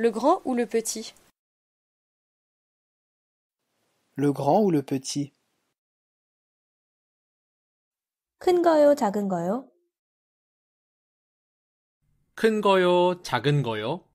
Le grand ou le petit Le grand ou le petit 큰 거요, 작은 거요? 큰 거요, 작은 거요?